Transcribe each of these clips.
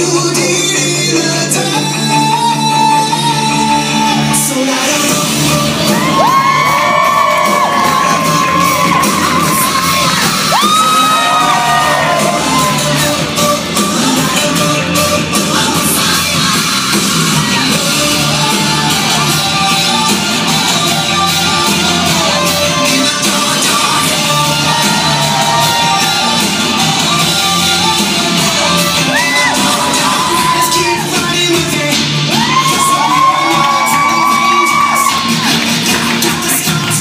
you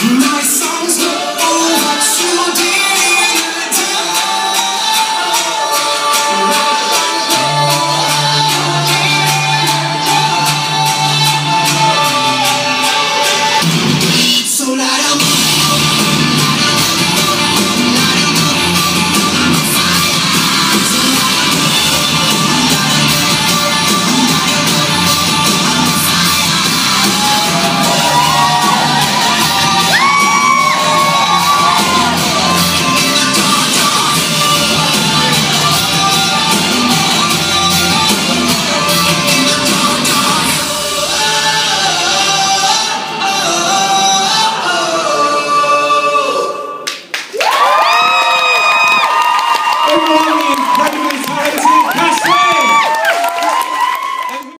My.